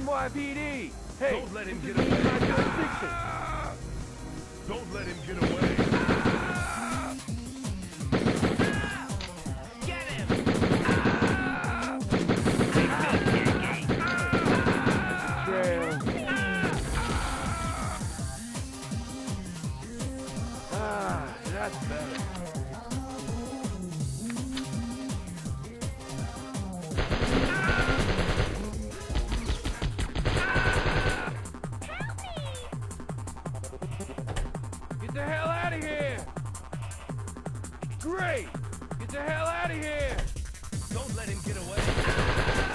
NYPD! Hey, Don't let him get away. Don't let him get away. Get the hell out of here! Great! Get the hell out of here! Don't let him get away.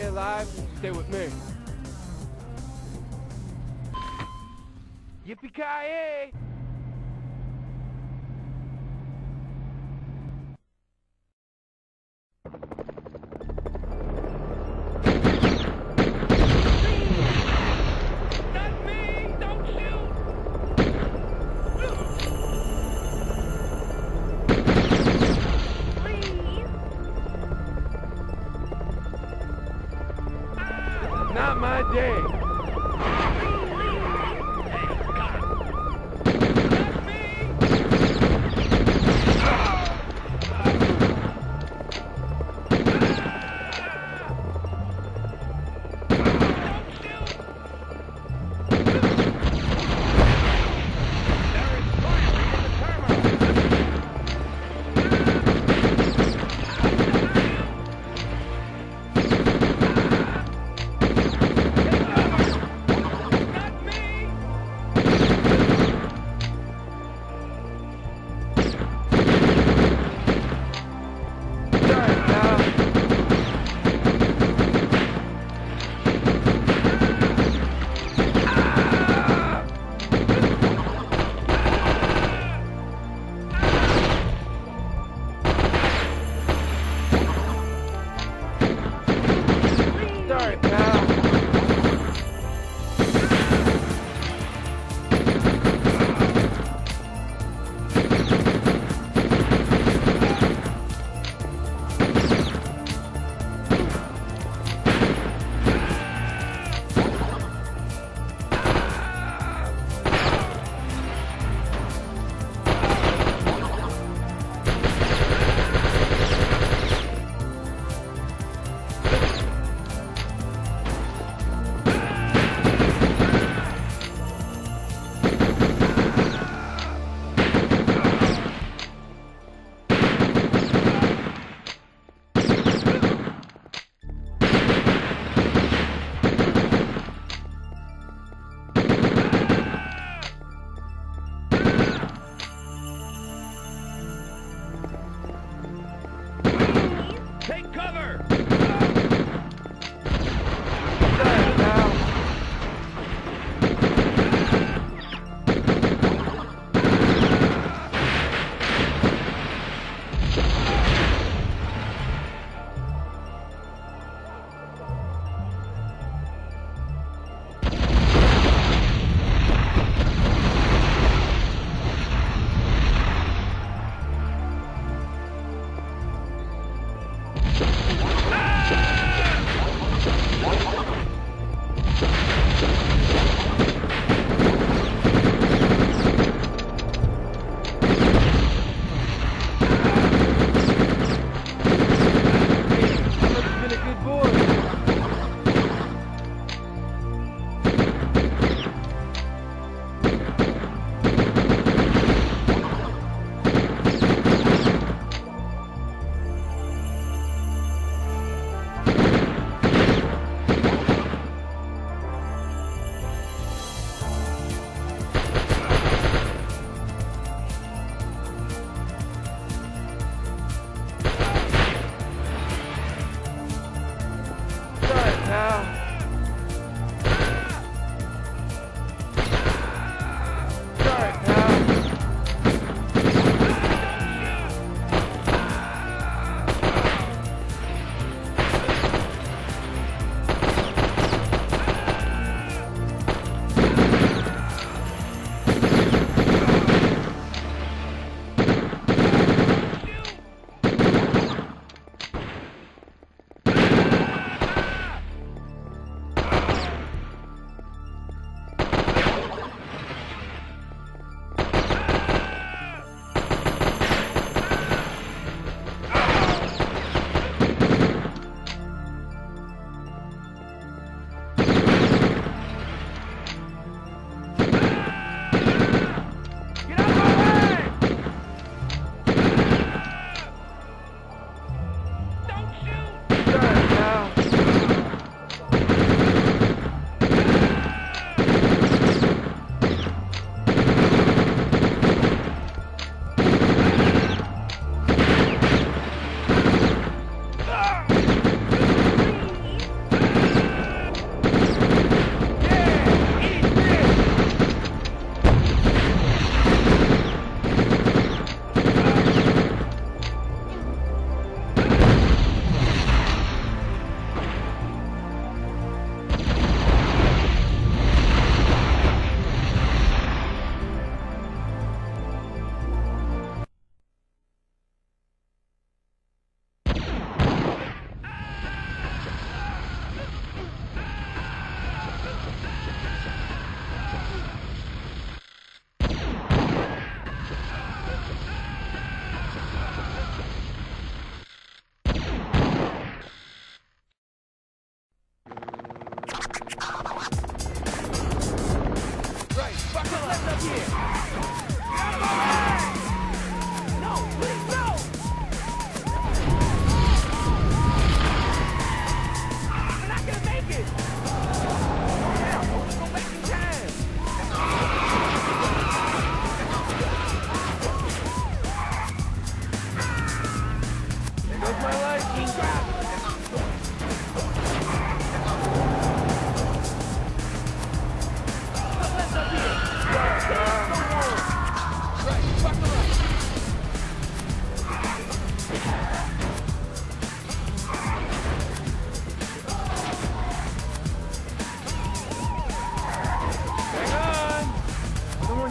Stay alive? Stay with me. Yippee-ki-yay! Not my day.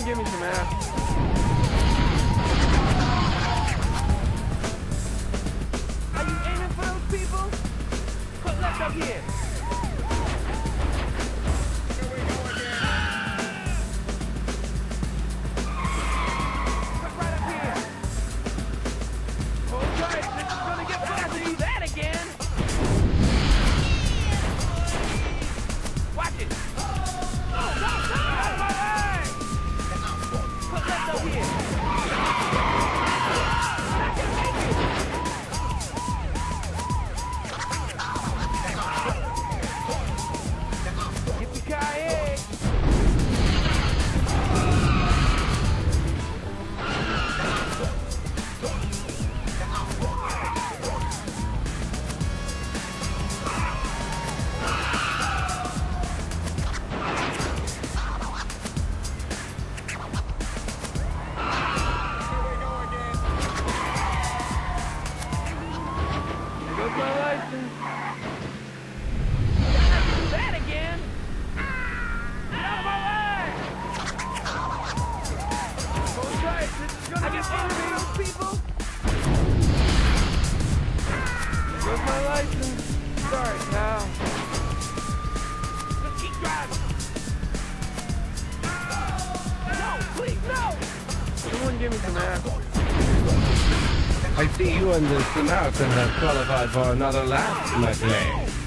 give me some ass. Are you aiming for those people? Put left up here. my license. Just keep driving. No, please, no. Someone give me some. I see you and the Samaritan have uh, qualified for another lap, in my game.